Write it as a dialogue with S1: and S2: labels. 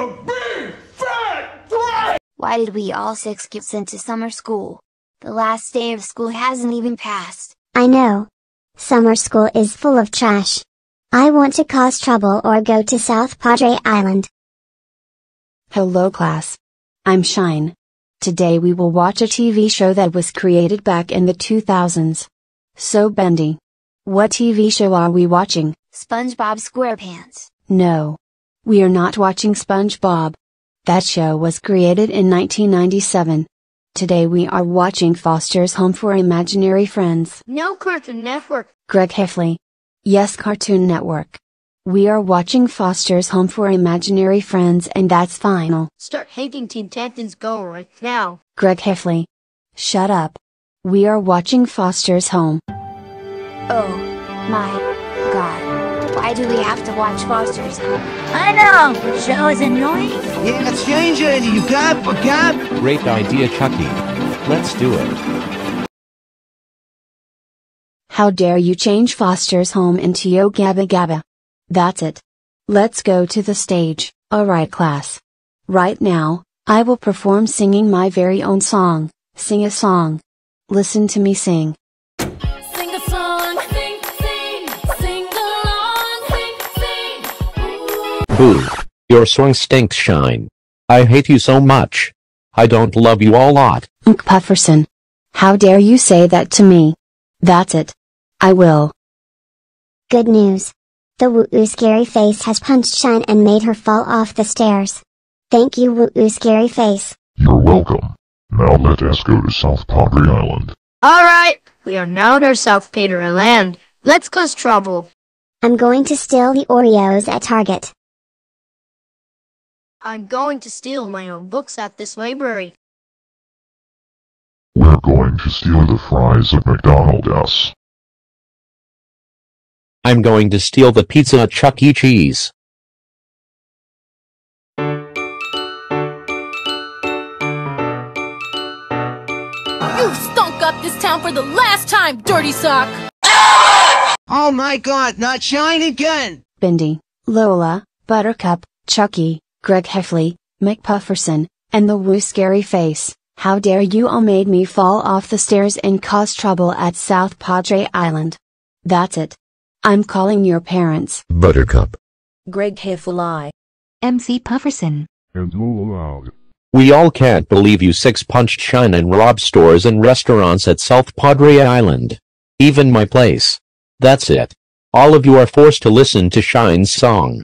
S1: a big fat break!
S2: Why did we all six get sent to summer school? The last day of school hasn't even passed.
S3: I know. Summer school is full of trash. I want to cause trouble or go to South Padre Island.
S4: Hello class. I'm Shine. Today we will watch a TV show that was created back in the 2000s. So Bendy. What TV show are we watching?
S2: SpongeBob SquarePants.
S4: No. We are not watching SpongeBob. That show was created in 1997. Today we are watching Foster's Home for Imaginary Friends.
S2: No Cartoon Network.
S4: Greg Heffley. Yes Cartoon Network. We are watching Foster's Home for Imaginary Friends and that's final.
S2: Start hating Teen Titans Go right now.
S4: Greg Heffley. Shut up. We are watching Foster's Home.
S2: Oh. My. God. Why do we have to watch Foster's Home?
S5: I know! The show is annoying.
S6: Yeah, let's change it. You got, got.
S7: Great idea, Chucky. Let's do it.
S4: How dare you change Foster's home into Yo Gabba Gabba? That's it. Let's go to the stage, alright class. Right now, I will perform singing my very own song, Sing a Song. Listen to me sing.
S7: Boo. Your song stinks, Shine. I hate you so much. I don't love you a lot.
S4: Unc Pufferson. How dare you say that to me? That's it. I will.
S3: Good news. The woo scary face has punched Shine and made her fall off the stairs. Thank you woo scary face.
S8: You're welcome. Now let us go to South Padre Island.
S2: Alright, we are now near South Padre Land. Let's cause trouble.
S3: I'm going to steal the Oreos at Target.
S2: I'm going to steal my own books at this library.
S8: We're going to steal the fries at McDonald's.
S7: I'm going to steal the pizza at Chuck E. Cheese.
S9: You stunk up this town for the last time, dirty sock!
S6: Oh my god, not shine again!
S4: Bendy, Lola, Buttercup, Chucky, Greg Heffley, McPufferson, and the Woo Scary Face. How dare you all made me fall off the stairs and cause trouble at South Padre Island. That's it. I'm calling your parents.
S10: Buttercup.
S11: Greg Heffley.
S12: MC Pufferson.
S8: And move aloud.
S7: We all can't believe you six punched Shine and robbed stores and restaurants at South Padre Island. Even my place. That's it. All of you are forced to listen to Shine's song.